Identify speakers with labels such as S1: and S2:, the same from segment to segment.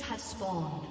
S1: Have spawned.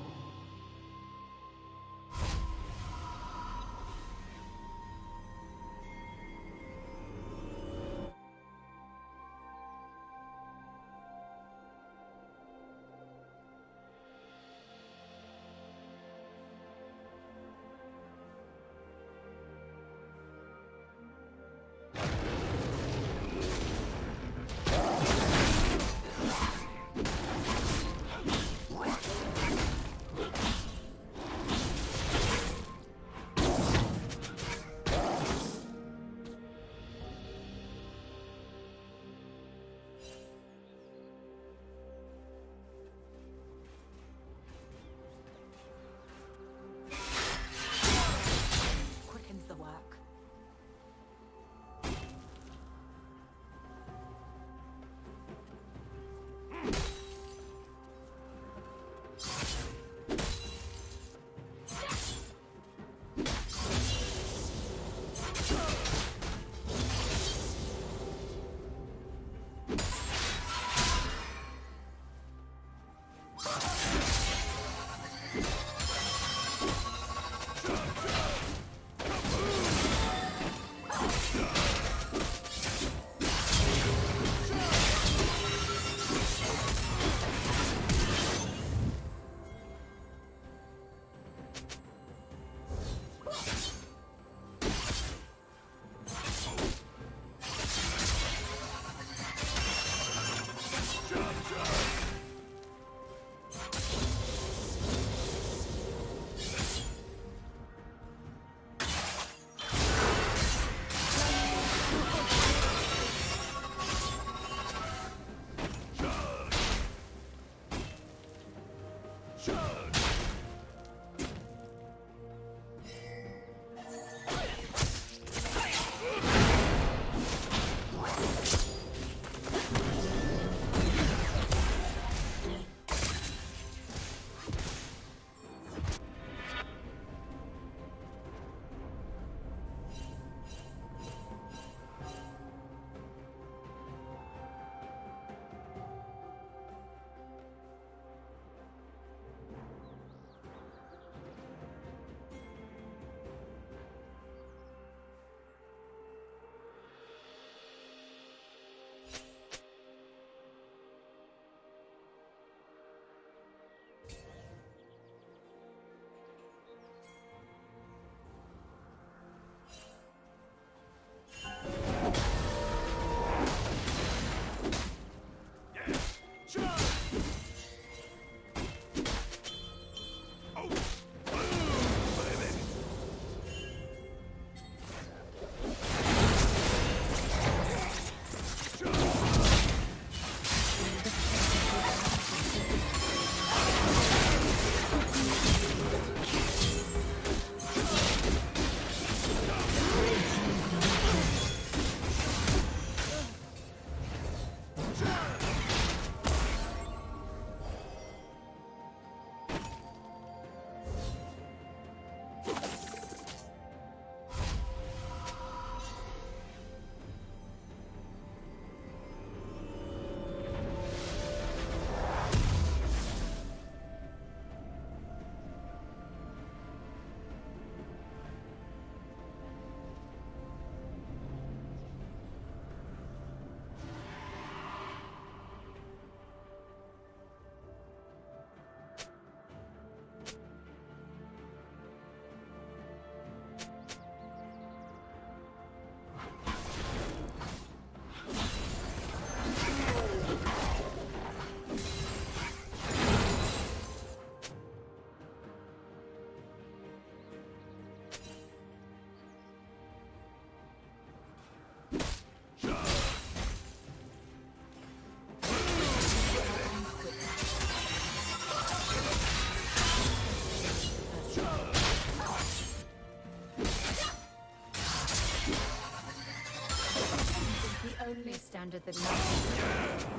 S2: Standard that nothing.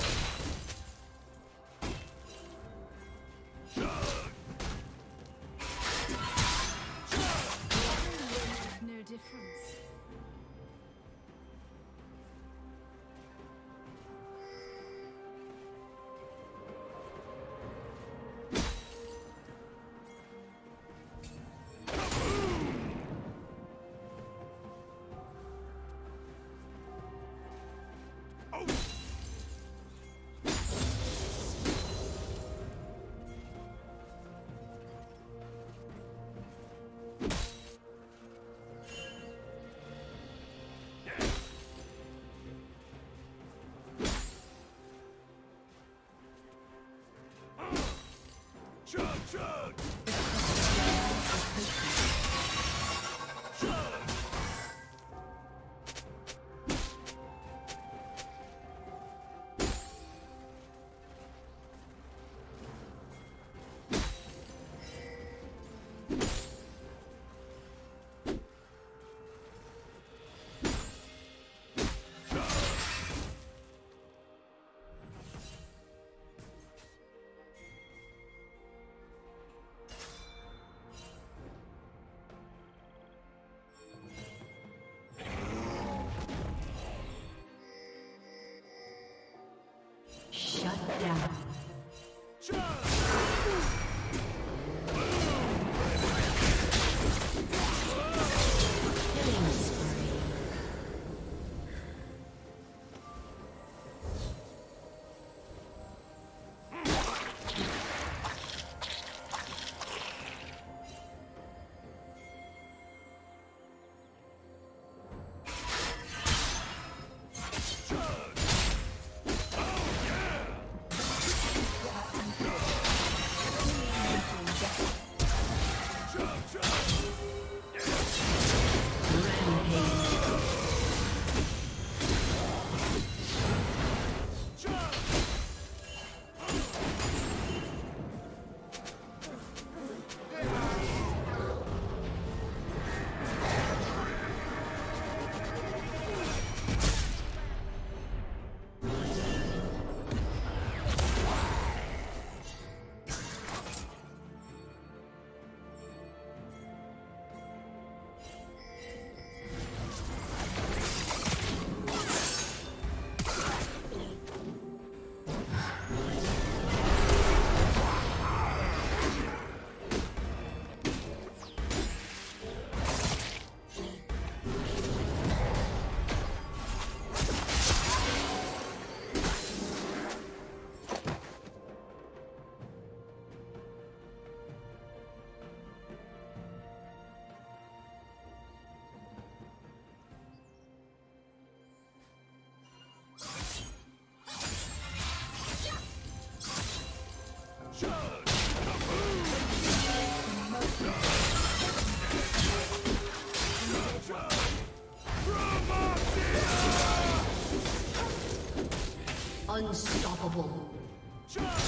S2: Thank you.
S1: Chug, chug! down.
S3: Unstoppable. Red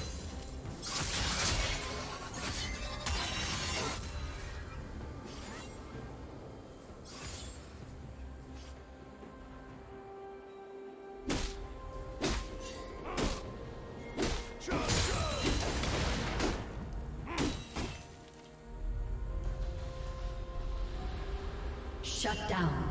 S3: Shut down.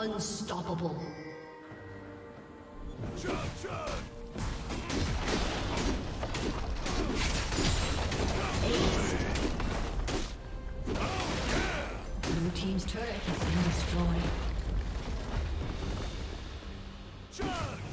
S3: Unstoppable. Blue team's turret has been destroyed. Blue